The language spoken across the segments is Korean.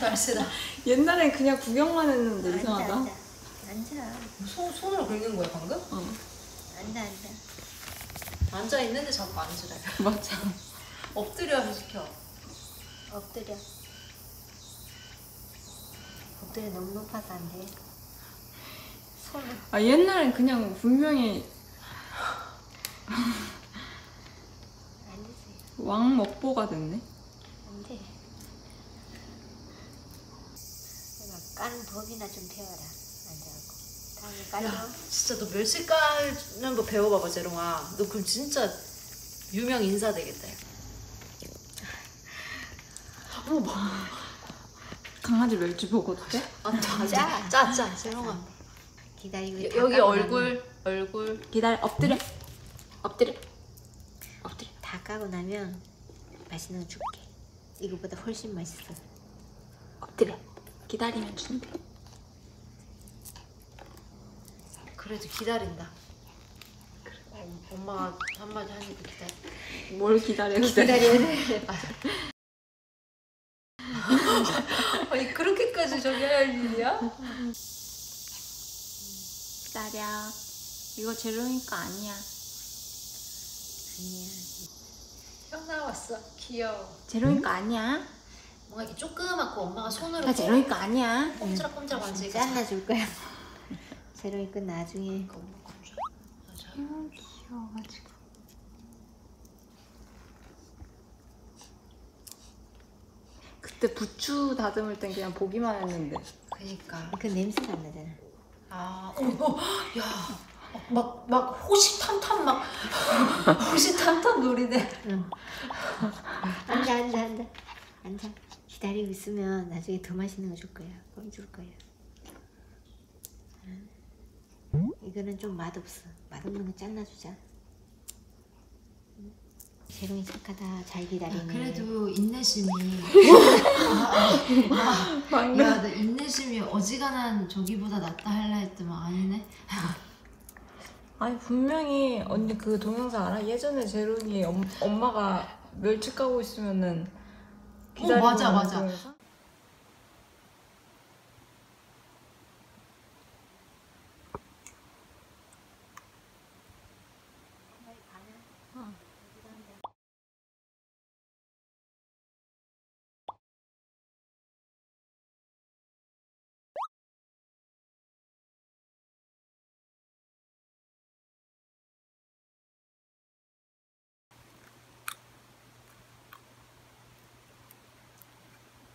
날씨다. 옛날엔 그냥 구경만 했는데 앉아 이상하다. 앉아 앉아 손 손으로 긁는 거야 방금? 어, 앉아 앉아 앉아 있는데 자꾸 앉으래. 맞아. 엎드려 시켜. 엎드려 엎드려 너무 높아서 안 돼 손을 아 옛날엔 그냥 분명히 왕 먹보가 됐네. 안 돼 내가 까는 법이나 좀 배워라 앉아갖고 다음에 깔려 야, 진짜 너 멸치 까는 거 배워봐봐 재롱아. 너 그럼 진짜 유명 인사 되겠다. 어머 뭐. 강아지 멸치 보고 돼? 앉아 앉아. 짜. 짜 짜 재롱아. 기다리고 여- 다 여기 까고 얼굴 얼굴. 기다려 엎드려. 엎드려. 나면, 다 까고 나면 맛있는 거 줄게 이거보다 훨씬 맛있어 엎드려. 기다리면 준대. 그래도 기다린다. 어, 엄마가 한마디 하니까 기다려. 뭘 기다려 기다려. 아니 그렇게까지 저기 할 일이야? 기다려. 이거 제로인 거 아니야. 아니야 형 나왔어. 귀여워. 제로인 거 아니야. 뭔가 이렇게 조그맣고 엄마가 손으로 나 제로인 거 아니야. 꼼지락꼼지락 만지니까 잘라줄 거야 새로이 끝 나중에 엄마 꼼지락. 맞아. 음, 귀여워가지고. 그때 부추 다듬을 땐 그냥 보기만 했는데. 그니까. 그 냄새가 안 나잖아 아, 어, 어, 야. 막, 막, 호시탐탐 막, 호시탐탐 노리네. 응. 앉아 앉아 앉아 앉아 기다리고 있으면 나중에 더 맛있는 거 줄 거야 껌 줄 거야 응? 이거는 좀 맛없어. 맛없는 거 잘라주자. 재롱이 착하다. 잘 기다리네. 그래도 인내심이. 방금. 야, 너 인내심이 어지간한 저기보다 낫다 할라 했더만. 아니네. 아니 분명히 언니 그 동영상 알아? 예전에 제로니 엄, 엄마가 멸치 까고 있으면은 기다리고 맞아, 맞아. 동영상?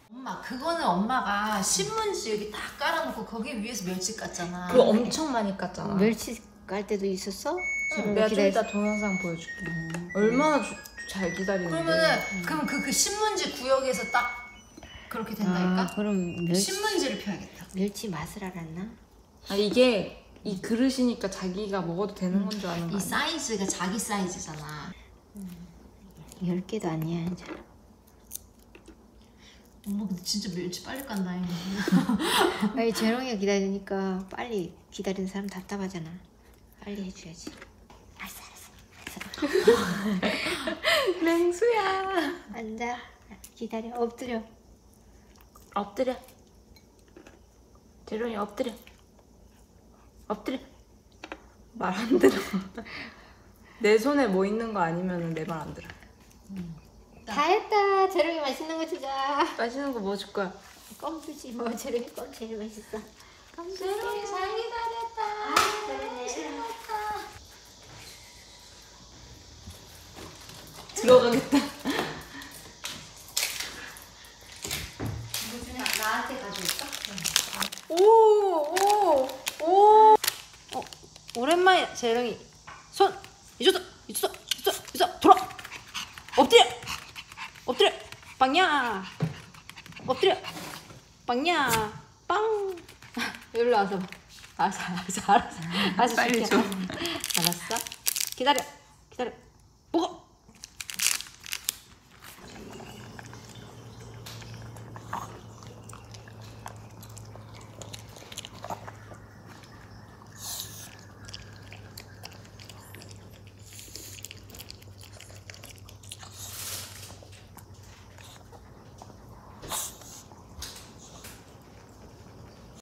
엄마, 그거는 엄마가 신문지 여기 다 깔아놓고 거기 위에서 멸치 깠잖아. 그거 엄청 많이 깠잖아 멸치 깔 때도 있었어? 재롱이 내가 좀 이따 동영상 보여줄게 얼마나 주- 잘 기다리는데 그러면은 그럼 그, 그 신문지 구역에서 딱 그렇게 된다니까? 아, 그럼 멸치, 신문지를 펴야겠다. 멸치 맛을 알았나? 아 이게 이 그릇이니까 자기가 먹어도 되는 건 줄 아는 이 거야 사이즈가 자기 사이즈잖아. 열 개도 아니야 이제. 엄마 근데 진짜 멸치 빨리 깐다. 이거. 아니 재롱이가 기다리니까 빨리 기다리는 사람 답답하잖아. 빨리 해줘야지. 알았어 알았어. 맹수야 앉아. 기다려. 엎드려. 엎드려 제로니 엎드려 엎드려 말 안 들어 내 손에 뭐 있는 거 아니면 내 말 안 들어 다 했다. 재롱이 맛있는 거 주자. 맛있는 거 뭐 줄 거야? 껌 주지 뭐. 재롱이 껌 제일 맛있어. 껌 줄게. 세롱이 잘 기다렸다. 아, 그러네. 들어가겠다 이거 그냥 나한테 가져올까? 오오오 오. 어, 오랜만이야, 재롱이. 손! 이쪽도! 이쪽도! 이쪽도! 이쪽도! 돌아! 엎드려! 빵야! 엎드려! 빵야! 빵! 여기로 와서 봐. 알았어, 알았어, 알았어. 알았어, 빨리. 줘. 알았어? 기다려! 기다려!